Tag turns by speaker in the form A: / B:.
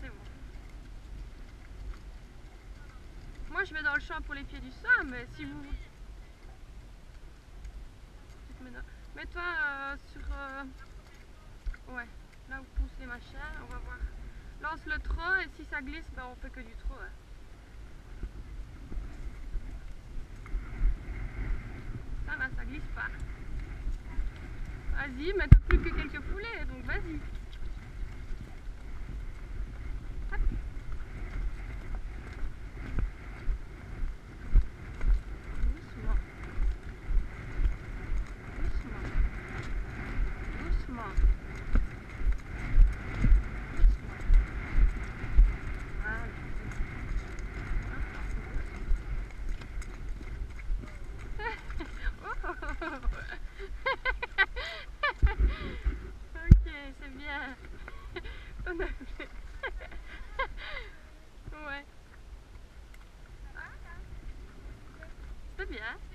A: C'est bon. Moi je vais dans le champ pour les pieds du soin, mais si vous... Mets-toi euh, sur... euh, Ouais, là où poussent les machins, on va voir. Lance le trot et si ça glisse, ben on fait que du trot. hein. Ça va, ça glisse pas. Vas-y, mais plus que quelques poulets, donc vas-y. On a fait. ouais. C'est bien.